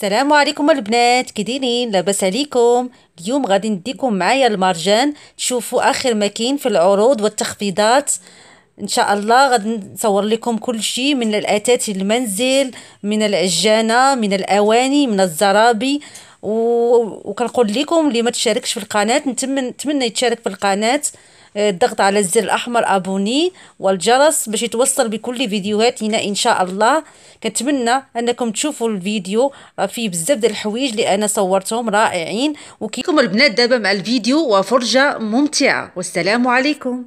السلام عليكم البنات كي دايرين؟ لاباس عليكم. اليوم غادي نديكم معايا المرجان. تشوفوا آخر ما كاين في العروض والتخفيضات. إن شاء الله غادي نصور لكم كل شيء من الاثاث المنزل من العجانة من الأواني من الزرابي. و... وكنقول لكم اللي ما تشاركش في القناة نتمنى يتشارك في القناة. الضغط على الزر الأحمر أبوني والجرس باش يتوصل بكل فيديوهاتنا إن شاء الله. كنتمنى أنكم تشوفوا الفيديو. فيه بزاف ديال الحوايج اللي أنا صورتهم رائعين. وكيكم البنات دابا مع الفيديو وفرجة ممتعة. والسلام عليكم.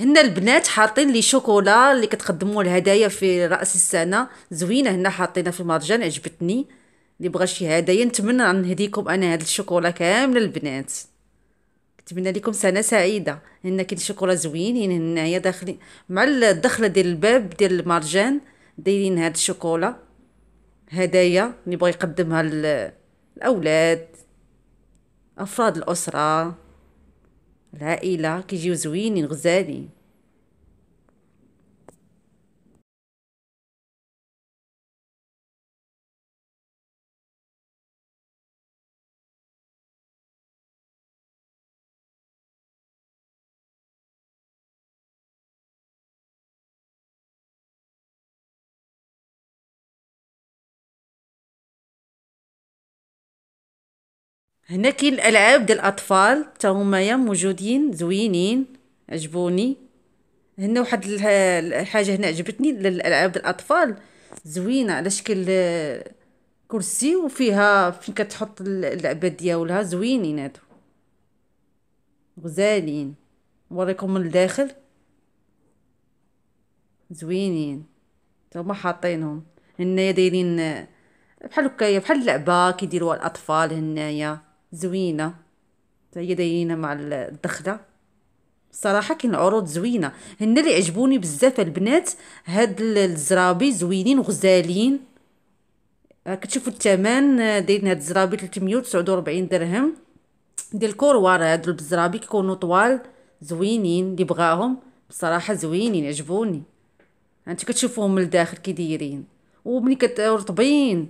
هنا البنات حاطين لي شوكولا اللي كتقدموا الهدايا في رأس السنة. زوينة هنا حاطينها في المرجان عجبتني. اللي بغى شي هدايا نتمنى نهديكم أنا هاد الشوكولا كامله البنات. نتمنى لكم سنة سعيدة. هنا كاين شوكولا زوينين هنايا داخلين مع الدخلة ديال الباب ديال المرجان دايرين هاد الشوكولا. هدايا اللي بغى يقدمها الأولاد أفراد الأسرة. العائله كيجيو زوينين غزالين. هنا كاين الألعاب ديال الأطفال حتى هما موجودين زوينين عجبوني. هنا واحد الحاجة هنا عجبتني للالعاب ديال الأطفال. زوينة على شكل كرسي وفيها فين كتحط اللعبة ديالها. زوينين هادو. غزالين. نوريكم من الداخل. زوينين. هما حاطينهم. هنايا دايرين بحال هكايا بحال اللعبة كيديروها الأطفال هنايا. زوينة هي دايرينها مع الدخلة. صراحة كاين عروض زوينة. هنا اللي عجبوني بزاف البنات هاد الزرابي زوينين وغزالين كتشوفوا الثمن دايرين هاد الزرابي 349 درهم. ديال الكروار هادو الزرابي كيكونوا طوال زوينين اللي بغاهم. بصراحة زوينين عجبوني. انت كتشوفوهم من الداخل كي دايرين. وملي كترطبين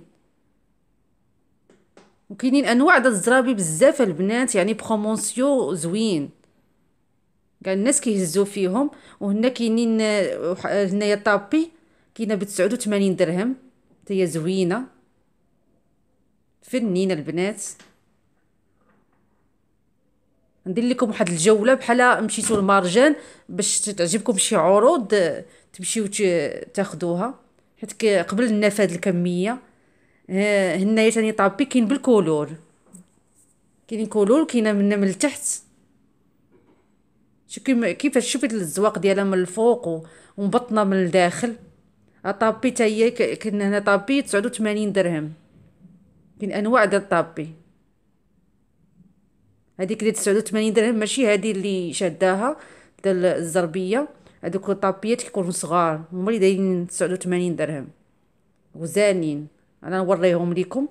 وكاينين انواع د الزرابي بزاف البنات يعني promotion زوين. كاع الناس كيهزو فيهم وهنا كاينين هنايا tapis كاينة ب 89 درهم. هي زوينة. فنينة البنات. ندير لكم واحد الجولة بحال مشيتو للمارجان باش تعجبكم شي عروض تمشيو تاخذوها حيت قبل النفاذ الكمية. هنايا تاني tapis كاين بال couleur. كاينين couleurs كاينة من من التحت. شوفي كيفاش شوفي الزواق ديالها من الفوق ومبطنة من الداخل؟ tapis تا هي كاين هنا tapis 89 درهم. كاين أنواع ديال الطابي هذيك ديال 89 درهم ماشي هذه اللي شاداها ديال الزربية. هذوك الطابيات كيكونوا صغار هما اللي دايرين 89 درهم. وزانين. أنا نوريهم لكم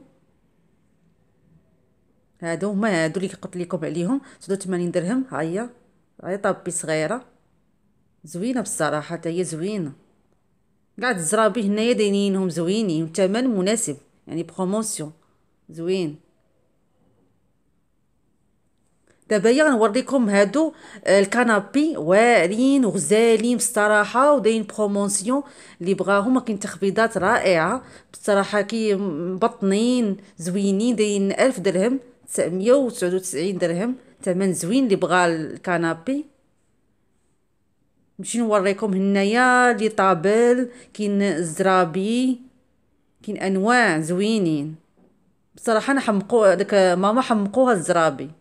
هادو هما هادو اللي قلت لكم عليهم. 86 درهم. ها هي. طابي صغيرة. زوينة بصراحة. حتى هي زوينة. كاع الزرابي هنايا دايرينهم زوينين. وثمن مناسب. يعني promotion. زوين. دابا هي غنوريكم هادو آه، ال canapé واعرين وغزالين بصراحة ودايرين promotion اللي بغاهم كاين تخفيضات رائعة. بصراحة كي مبطنين زوينين دايرين ألف درهم 999 درهم ثمن زوين اللي بغا ال canapé. نمشي نوريكم هنايا les tables كاين الزرابي كاين أنواع زوينين. بصراحة أنا حمقو داك ماما حمقوها الزرابي.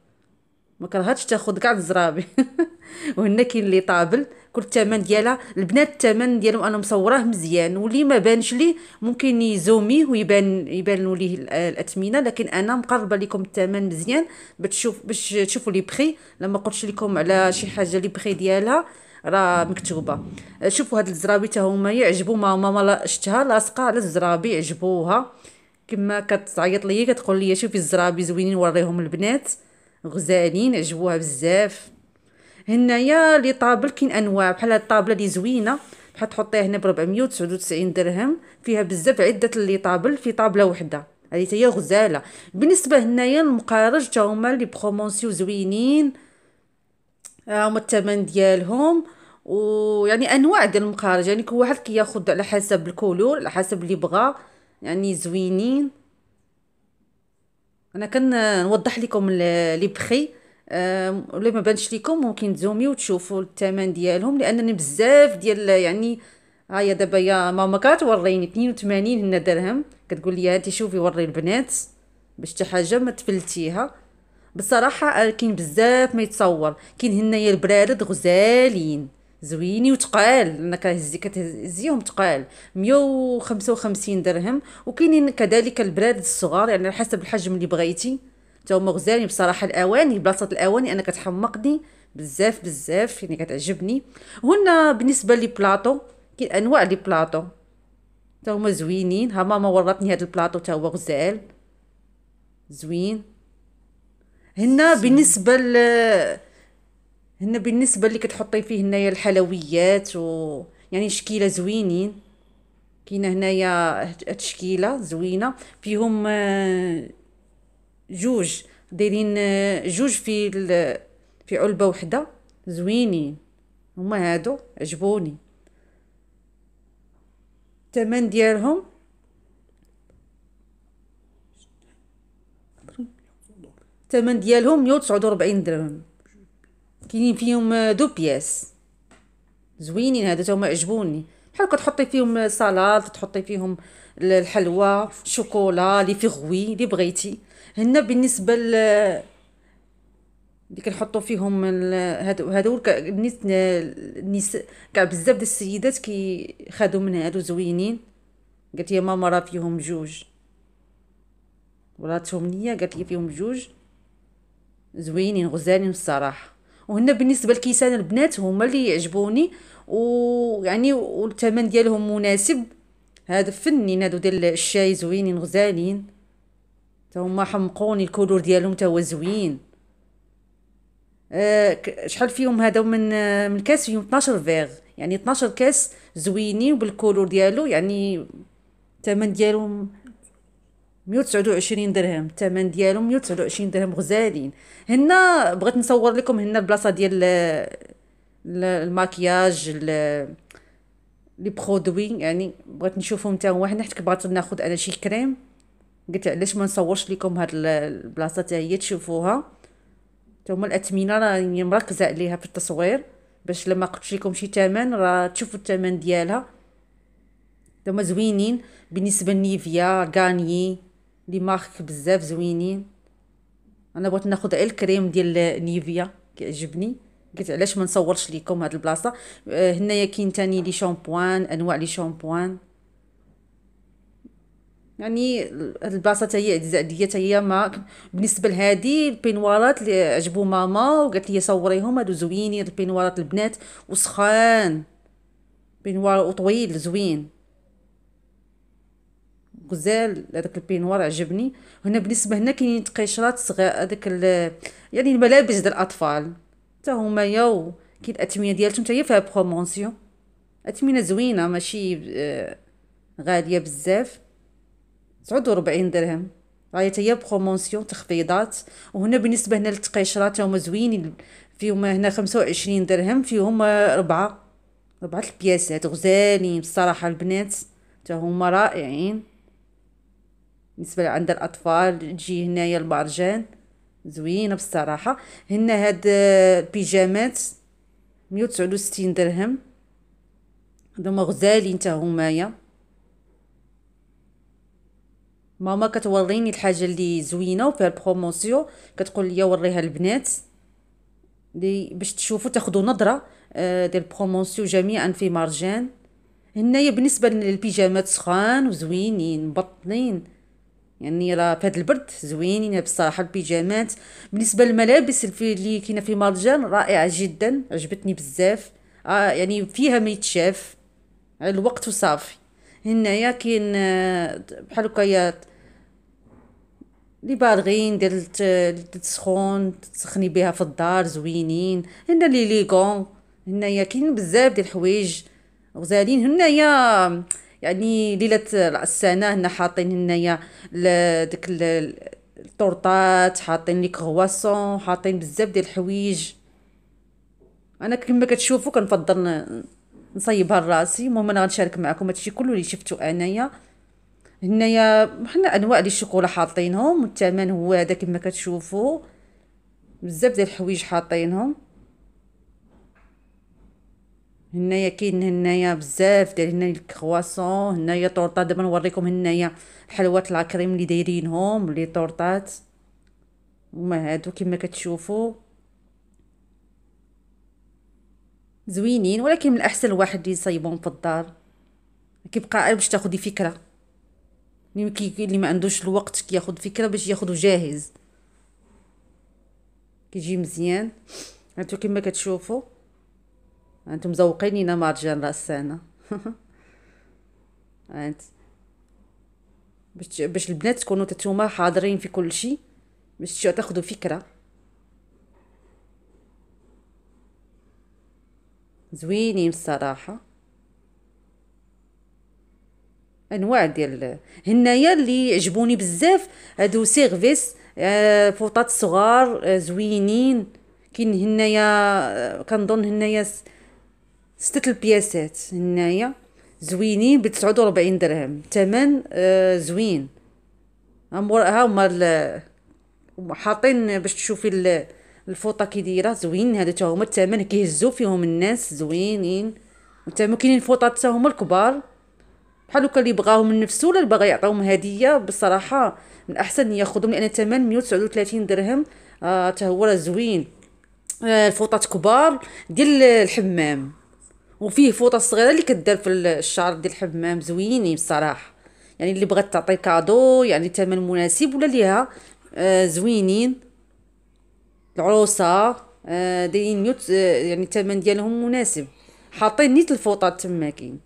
ما كرهتش تاخذ كاع الزرابي. وهنا كاين les tables كل الثمن ديالها البنات الثمن ديالهم أنا مصوراه مزيان واللي ما بانش لي ممكن يزوميه ويبان يبان ليه الأثمنة لكن أنا مقربة لكم الثمن مزيان باش تشوف باش تشوفوا les prix لما قلتش لكم على شي حاجة les prix ديالها راه مكتوبة. شوفوا هاد الزرابي حتى هما يعجبوا ماما ماما شفتها لاصقه على الزرابي عجبوها. ماما كتعيط ليا كتقول لي شوفي الزرابي زوينين وريهم البنات. غزالين عجبوها بزاف. هنايا les tables كاين أنواع بحال هاد الطابلة لي زوينة بحال تحطيها هنا ب 499 درهم فيها بزاف عدة les tables في طابلة وحدة. هذه هي غزالة. بالنسبة هنايا المقارج تا هما les promotions زوينين هما الثمن ديالهم. ويعني أنواع ديال المقارج يعني كل واحد كياخذ على حسب ال couleur على حسب اللي بغا يعني زوينين. أنا كنوضح لكم les prix ولا ما بانش لكم ممكن تزومي وتشوفوا الثمن ديالهم لأنني بزاف ديال يعني هيا دابا يا ماما كتوريني 82 هنا درهم كتقول لي هاتي شوفي وري البنات باش حتى حاجة ما تفلتيها. بصراحة كاين بزاف ما يتصور كاين هنايا البرارد غزالين. زوينين وتقال أنا كهزي كتهزيهم تقال. 155 درهم وكاينين كذلك البراد الصغار يعني على حسب الحجم اللي بغيتي. تا هما غزالين بصراحة الأواني بلاصة الأواني أنا كتحمقني بزاف بزاف يعني كتعجبني. وهنا بالنسبة les plateaux كاين أنواع les plateaux تا هما زوينين. ها ماما وراتني هذا البلاطو تا هو غزال. زوين. هنا بالنسبة ل هنا بالنسبة اللي كتحطي فيه هنايا الحلويات و يعني شكيلة زوينين. كاينة هنايا تشكيله زوينة. فيهم آه، جوج. دايرين آه، جوج في في علبة وحدة. زوينين. هما هادو. عجبوني. الثمن ديالهم. الثمن ديالهم 149 درهم. كاينين فيهم deux pièces. زوينين هذا هما عجبوني. بحال كتحطي فيهم سلطة تحطي فيهم الحلوى شوكولا لي فيغوي اللي بغيتي. هنا بالنسبة ل اللي كنحطوا فيهم هادو هادو النساء كاع بزاف د السيدات كيخادو من هادو زوينين. قالت لي ماما راه فيهم جوج. ولاتهم ليا قالت لي فيهم جوج. زوينين غزالين الصراحة. وهنا بالنسبة لكيسان البنات هما اللي يعجبوني ويعني والثمن ديالهم مناسب. هذا فنين هادو ديال الشاي زوينين غزالين تا هما حمقوني ال couleur ديالهم تا هو زوين. أه شحال فيهم هذا؟ من من كاس فيهم 12 فيغ. يعني 12 كاس زوينين بال couleur ديالو يعني الثمن ديالهم 129 درهم الثمن ديالهم 129 درهم غزالين. هنا بغيت نصور لكم هنا البلاصة ديال ال maquillage les produits يعني بغيت نشوفهم حتى هو. حنا حيت بغيت ناخذ أنا شي كريم. قلت علاش ما نصورش لكم هاد البلاصة؟ حتى هي تشوفوها. حتى هما الأثمنة راني مركزة عليها في التصوير. باش لما قلت لكم شي ثمن راه تشوفوا الثمن ديالها. هما زوينين. بالنسبة لنيفيا Garnier les marques بزاف زوينين. أنا بغيت ناخذ غير الكريم ديال نيفيا كيعجبني. قلت علاش ما نصورش لكم هاد البلاصة؟ آه هنايا كاين تاني les shampoings أنواع les shampoings. يعني هاد البلاصة حتى هي عزيزة عليا حتى هي ما بالنسبة لهادي ال peignoirات اللي عجبو ماما وقالت لي صوريهم هادو زوينين ال peignoirات البنات وسخان. peignoir طويل زوين. غزال هذاك ال peignoir عجبني. هنا بالنسبة هنا كاينين تقيشرات صغار هذاك يعني الملابس ديال الأطفال. حتى هما ياو كاين الاثمنه ديالتهم حتى هي فيها promotion اثمنه زوينة ماشي آه، غالية بزاف. 49 درهم. راهي هي promotion تخفيضات. وهنا بالنسبة هنا للتقيشرات هما زوينين. فيهم هنا 25 درهم فيهم ربعة. ربعة البياسات غزالين بصراحة البنات. حتى هما رائعين. بالنسبة عند الأطفال تجي هنايا المرجان زوينة بصراحة. هنا هاد البيجامات وتسعود وستين درهم. هادوما غزالين تا همايا ماما كتوريني الحاجة اللي زوينة وفيها ال promotion. كتقول لي وريها البنات. لي باش تشوفوا تاخذوا نظرة آه، ديال promotion جميعا في مارجان هنايا بالنسبة للبيجامات سخان وزوينين مبطنين. يعني راه في هذا البرد زوينين بصراحة البيجامات. بالنسبة للملابس اللي كاينة في مارجان رائعة جدا عجبتني بزاف. آه يعني فيها ما يتشاف. الوقت وصافي. هنايا كاين آه، بحال هكايا لي بالغين ديال تسخون تسخني بها في الدار زوينين. هنا لي ليغون. هنايا كاين بزاف ديال الحوايج. غزالين هنايا يعني ليلة السنة هنا حاطين هنايا ديك الطورطات حاطين لي كرواسون حاطين بزاف ديال الحوايج. أنا كما كتشوفوا كنفضل نصيبها لراسي. المهم أنا غنشارك معكم هادشي كله اللي شفتو أنايا. هنايا حنا أنواع ديال الشوكولا حاطينهم والثمن هو هذا كما كتشوفوا بزاف ديال الحوايج حاطينهم. هنايا كاين هنايا بزاف ديال هنايا الكرواسون هنايا طورطات. دابا نوريكم هنايا حلوات لاكريم اللي دايرينهم لي طورطات. هما هادو كما كتشوفوا. زوينين ولكن من الأحسن الواحد يصايبهم في الدار. كيبقى غير باش تاخدي فكرة. اللي اللي ما عندوش الوقت كياخد فكرة باش ياخدو جاهز. كيجي مزيان. هانتو كما كتشوفوا. أنتم مزوقينينا مارجان راسانا هانت باش باش البنات تكونوا نتوما حاضرين في كل شيء باش تاخذوا فكرة. زوينين الصراحة. أنواع ديال هنايا اللي عجبوني بزاف هادو service آه فوطات صغار آه زوينين. كاين هنايا آه كنظن هنايا ستة البياسات هنايا زوينين بتسعود وربعين درهم. تمن آه زوين. ها هما حاطين باش تشوفي الفوطة كي دايرة. زوين هادو تا هما الثمن كيهزو فيهم الناس زوينين. وتا كاينين فوطات تا هما الكبار. بحال هكا اللي بغاهم من نفسه ولا اللي باغي يعطيهم هدية بصراحة من أحسن ياخذهم لأن الثمن 139 درهم آه هو راه زوين. آه الفوطات كبار ديال الحمام. وفيه فوطة صغيرة اللي كدار في الشعر ديال الحمام زوينين بصراحة. يعني اللي بغات تعطي cadeau يعني ثمن مناسب ولا ليها آه زوينين. العروسة آه دايرين ميوت آه يعني الثمن ديالهم مناسب. حاطين نيت الفوطات تما كاين.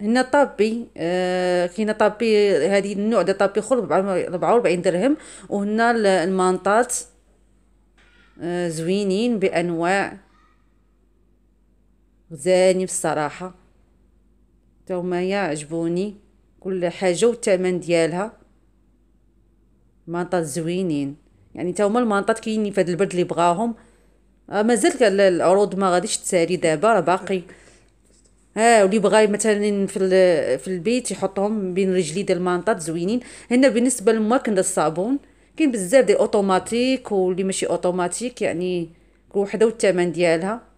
هنا tapis آه كاينة tapis هذه النوع ديال tapis أخر 44 درهم. وهنا المانطات آه زوينين بأنواع. غزالين بصراحة. توما يا عجبوني. كل حاجة والثمن ديالها. مانطات زوينين. يعني تا هما المانطات كاينين في هذا البرد اللي بغاهم. آه مازال العروض ما غاديش تسالي دابا راه باقي. ها واللي بغا مثلا في في البيت يحطهم بين رجلي ديال المانطات زوينين. هنا بالنسبة للماكنه الصابون. كاين بزاف ديال أوتوماتيك واللي ماشي أوتوماتيك يعني كل وحدة والثمن ديالها.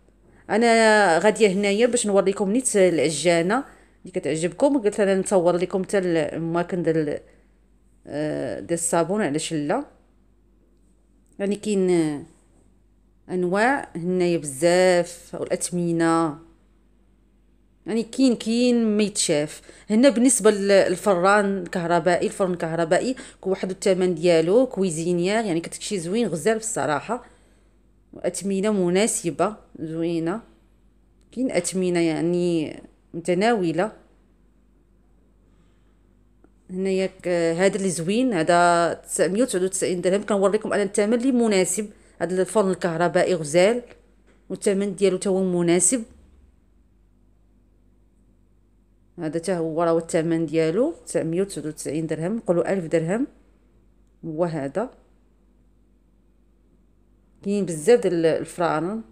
أنا غاديه هنايا باش نوريكم نيت العجانة اللي كتعجبكم. قلت أنا نصور لكم حتى الماكن ديال آه، ديال الصابون علاش لا؟ يعني كاين انواع هنايا بزاف والأثمنة. يعني كاين كاين ما يتشاف. هنا بالنسبة للفران الكهربائي الفرن الكهربائي واحد الثمن ديالو كويزينيير يعني كتكشي زوين غزال بصراحة. اثمنه مناسبة زوينة. كاين اثمنه يعني متناولة. هنايا هذا اللي زوين هذا 999 درهم. كنوريكم أنا الثمن اللي مناسب. هذا الفرن الكهربائي غزال والثمن ديالو تا هو مناسب. هذا تا هو راه الثمن ديالو 999 درهم. نقولوا 1000 درهم. هو هذا. كاين بزاف ديال الفران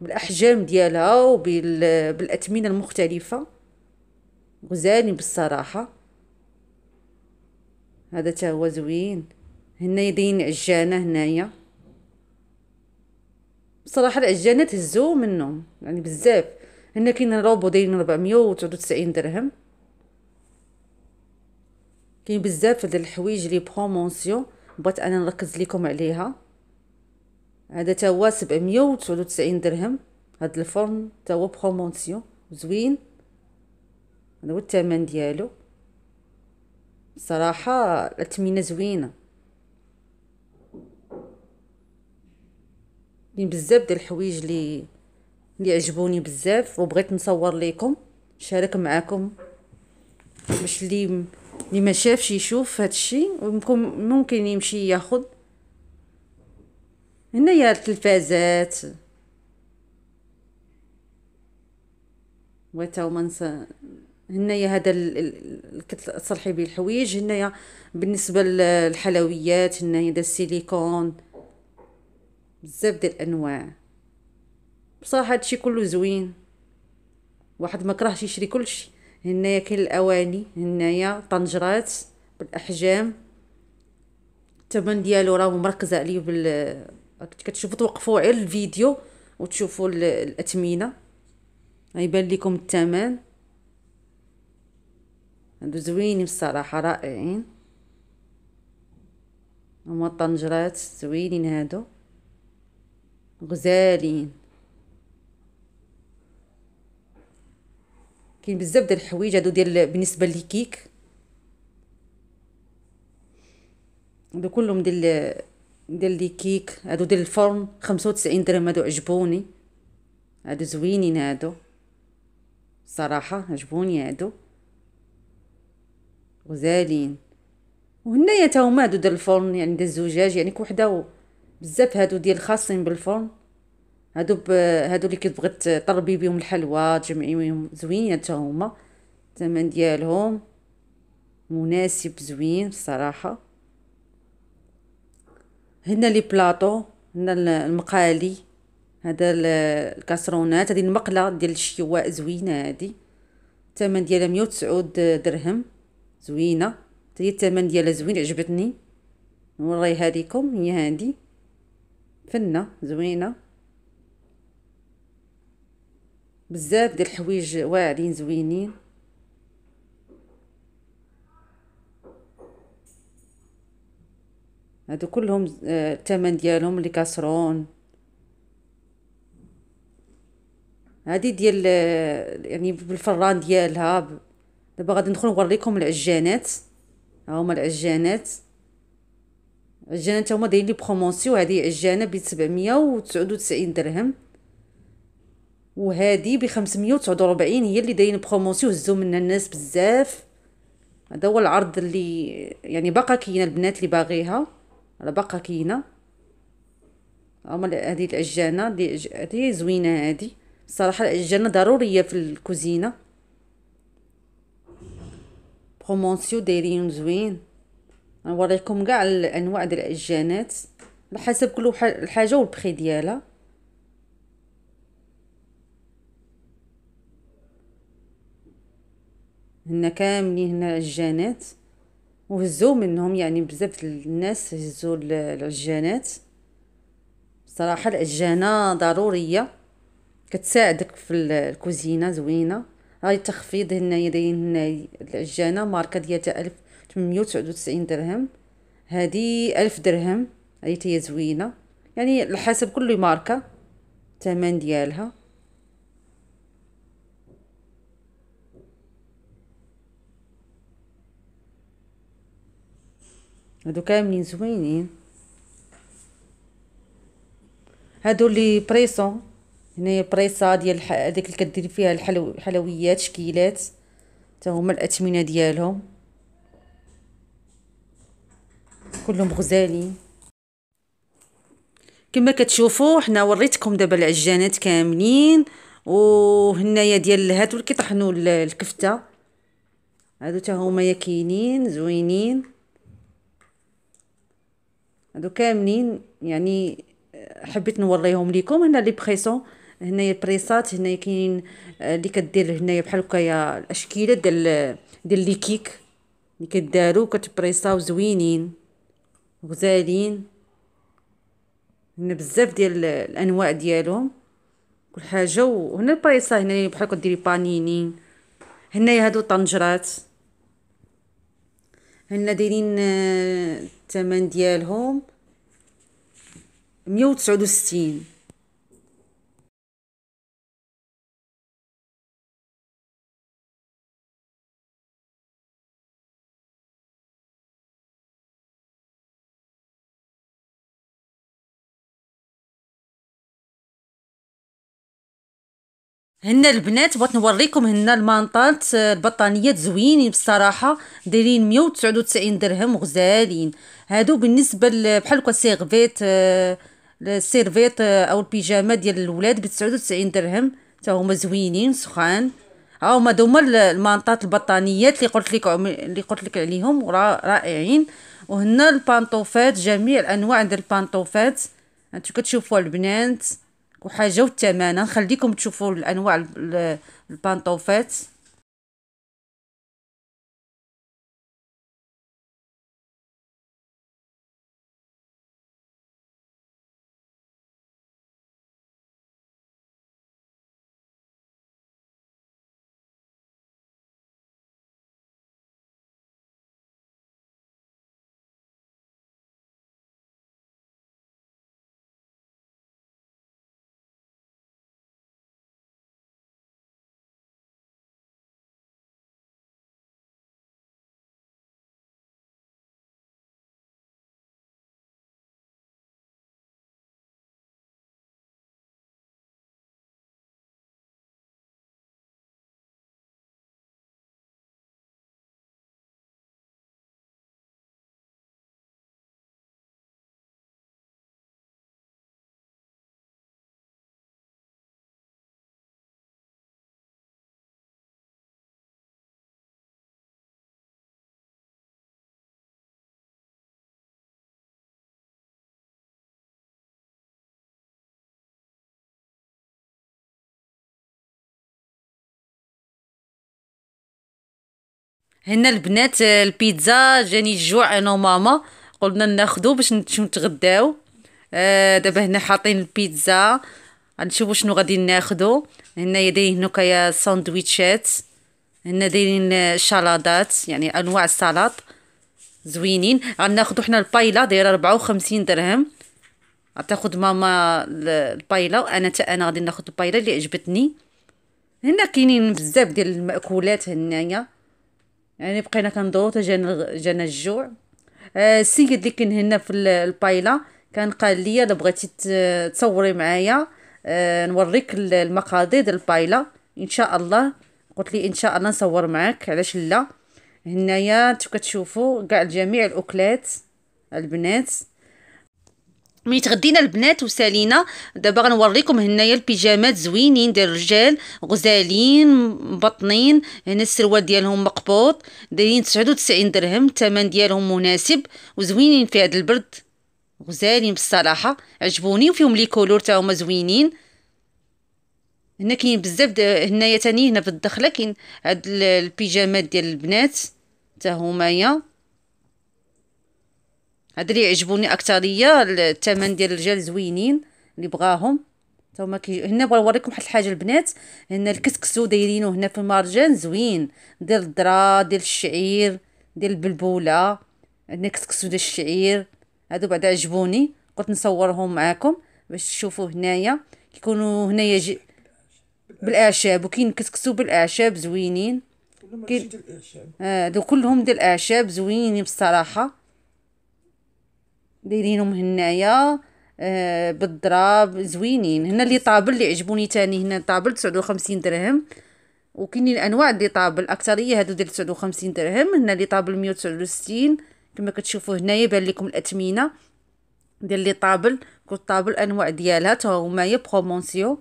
بالأحجام ديالها وبالاثمنه المختلفة. غزالين بالصراحة. هذا تا هو زوين. هنا داين عجانة هنايا. بصراحة العجانات هزو منهم يعني بزاف. هنا كاين روبو دايرين 499 درهم. كاين بزاف د الحوايج les promotions بغيت أنا نركز لكم عليها. هذا تا هو 799 درهم. هاد الفرن تا هو promotion زوين. هذا هو الثمن ديالو. صراحة الاثمنه زوينة. كاين بزاف ديال الحوايج اللي اللي عجبوني بزاف وبغيت نصور لكم نشارك معكم باش اللي اللي ما شافش يشوف هادشي وممكن ممكن يمشي ياخذ. هنايا التلفازات. بغيت هما ننسى هنايا هذا تصلحي به الحوايج هنايا بالنسبة للحلويات هنايا دا السيليكون. بزاف ديال الأنواع. بصراحه هادشي كله زوين. واحد ما كرهش يشري كلشي. هنايا كاين الأواني هنايا طنجرات بالأحجام. الثمن ديالو راه مركز عليه بال كتشوفوا توقفوا على الفيديو وتشوفوا الاثمنه غيبان لكم الثمن هادو زوينين بصراحة رائعين. هما الطنجرات زوينين هادو. غزالين. كاين بزاف ديال الحوايج هادو ديال بالنسبة للكيك. هادو كلهم ديال ديال لي كيك. هادو ديال الفرن خمسة وتسعين درهم هادو عجبوني. هادو زوينين هادو. صراحة عجبوني هادو. غزالين. وهنايا تا هما هادو ديال الفرن يعني ديال الزجاج يعني كوحدة بزاف هادو ديال خاصين بالفرن. هادو ب... هادو اللي كتبغي تطربي بهم الحلوى تجمعي بهم زوينين حتى هما. الثمن ديالهم. مناسب زوين الصراحه هنا لي بلاطو هنا المقالي هذا الكاسرونات هذه المقلة ديال الشواء زوينة هذه الثمن ديالها 109 درهم زوينة. هي الثمن ديالها زوين عجبتني. نوريها لكم هي هذه فنة زوينة. بزاف ديال الحوايج واعرين زوينين. هادو كلهم آه، الثمن ديالهم لي كاسرون. هادي ديال آه، يعني بالفران ديالها. دابا غادي ندخل نوريكم العجانات. ها هما العجانات. عجانات هما دايرين les promotions هذه عجانة ب 799 درهم. وهذه ب 549 هي اللي دايرين promotion هزو منها الناس بزاف. هذا هو العرض اللي يعني باقا كاينة البنات اللي باغيها. راه باقا كاينة. هما هذه العجانة هذه زوينة هذه الصراحه العجانة ضرورية في الكوزينة. برومونسيو دايرين زوين. نوريكم كاع الأنواع ديال العجانات على حسب كل حاجة والبخي ديالها. هنا كاملين هنا عجانات وهزو منهم يعني بزاف الناس هزو العجانات صراحة العجانة ضرورية كتساعدك في الكوزينة زوينة. هاي التخفيض هنايا دايرين هنا العجانة ماركة ديالها ألف تمنمية وتسعود وتسعين درهم. هادي ألف درهم هاي هي زوينة. يعني على حسب كل ماركة الثمن ديالها. هادو كاملين زوينين؟ هادو اللي بريسون هنايا بريسا ديال هذيك اللي كديري فيها الحلو الحلويات شكيلات حتى هما الأثمنة ديالهم. كلهم غزالين. كما كتشوفوا حنا وريتكم دابا العجانات كاملين وهنايا ديال هادو اللي كيطحنوا الكفتة. هادو حتى هما كاينين زوينين. هادو كاملين يعني حبيت نوريهم لكم هنا les presses هنايا البريسات هنايا كاين آه، اللي كدير هنايا بحال هكايا الاشكيله ديال ديال les cakes. اللي كدارو كتبريساو زوينين غزالين. هنا بزاف ديال الأنواع ديالهم. كل حاجة وهنا البريسا هنا بحال كديري بانيني هنايا هادو طنجرات. هنا دايرين الثمن ديالهم مية وتسعود وستين. هنا البنات بغيت نوريكم هنا المانطات البطانيات زوينين بصراحة دايرين 199 درهم غزالين. هادو بالنسبة بحال هكا survêt ال survêt أو البيجامة ديال الولاد ب 99 درهم. حتى هما زوينين سخان. ها هما دوما المانطات البطانيات اللي قلت لك اللي قلت لك عليهم رائعين. وهنا البانطوفات جميع الأنواع ديال البانطوفات. انتو كتشوفوا البنات. وحاجة والثمن نخليكم تشوفوا الأنواع البانطوفات. هنا البنات البيتزا جاني الجوع أنا وماما. قلنا ناخدو باش نتغداو. آه دابا هنا حاطين البيتزا. غنشوفو شنو غادي ناخدو. هنا دايرين هناكا ساندويتشات. هنا دايرين شالادات يعني أنواع السلطات. زوينين. غناخدو حنا البايلا دايرة 54 درهم. غتاخد ماما البايلا وأنا حتى أنا غادي ناخد البايلا اللي عجبتني. هنا كاينين بزاف ديال المأكولات هنايا. يعني بقينا حتى جانا جانا الجوع. آه السيد اللي كان هنا في البايلة كان قال لي الا بغيتي تصوري معايا آه نوريك المقادير ديال البايلة. إن شاء الله. قلت لي إن شاء الله نصور معاك. علاش لا؟ هنايا أنتو كتشوفوا كاع جميع الأكلات البنات. ملي تغدينا البنات وسالينا دابا غنوريكم هنايا البيجامات زوينين ديال الرجال غزالين مبطنين هنا السروال ديالهم مقبوط دايرين 99 درهم الثمن ديالهم مناسب وزوينين في هذا البرد غزالين بصراحه عجبوني وفيهم les couleurs تا هما زوينين. هنا كاين بزاف هنايا تاني هنا في الدخلة كاين هاد البيجامات ديال البنات تا همايا هاد اللي يعجبوني اكثريه الثمن ديال الرجال زوينين اللي بغاهم. هما كي هنا بغا نوريكم واحد الحاجة البنات. هنا الكسكسو دايرينو هنا في المارجان زوين. ديال الذره ديال الشعير ديال البلبولة. هنا كسكسو ديال الشعير. هادو بعدا عجبوني. قلت نصورهم معاكم باش تشوفوا هنايا. كيكونوا هنايا جي بالأعشاب. وكاين كسكسو بالأعشاب زوينين. كاين هادو آه كلهم ديال الأعشاب زوينين بصراحة. دايرينهم هنايا آه بالضراب زوينين. هنا les tables اللي عجبوني تاني هنا table تسعود وخمسين درهم. وكاينين انواع les tables. الأكثرية هادو ديال تسعود وخمسين درهم. هنا les tables مية وتسعود وستين. كما كتشوفوا هنايا يبان لكم الأثمنة ديال les tables. كل table أنواع ديالها. تا هما promotion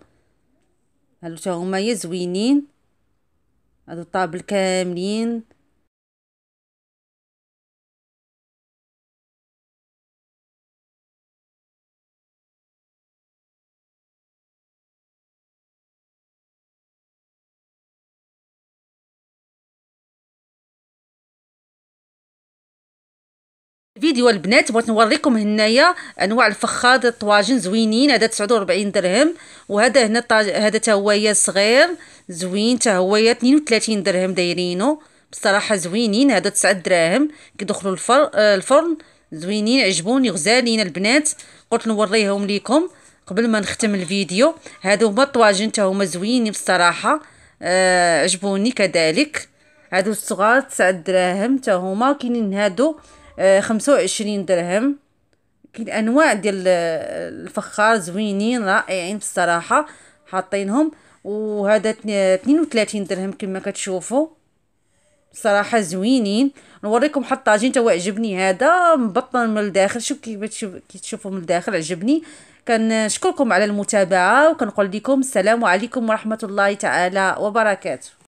هادو تا هما زوينين. هادو طابل كاملين. فيديو البنات بغيت نوريكم هنايا أنواع الفخاد الطواجن زوينين هذا 49 درهم وهذا هنا. هذا تا هو صغير زوين تا هو 32 درهم دايرينو بصراحة زوينين هذا 9 دراهم كيدخلوا الفر... الفرن زوينين عجبوني غزالين البنات قلت نوريهم ليكم قبل ما نختم الفيديو هادو هما الطواجن تا هما زوينين بصراحة آه عجبوني كذلك هادو الصغار تسعة دراهم تا هما كاينين هادو خمسة وعشرين درهم. كاين أنواع ديال الفخار زوينين رائعين بصراحة حاطينهم. وهذا 32 درهم كما كتشوفوا. صراحة زوينين. نوريكم حتى طاجين تا عجبني هذا مبطن من الداخل. شوف كيف تشوفوا من الداخل عجبني. كنشكركم على المتابعة وكنقول لكم السلام عليكم ورحمة الله تعالى وبركاته.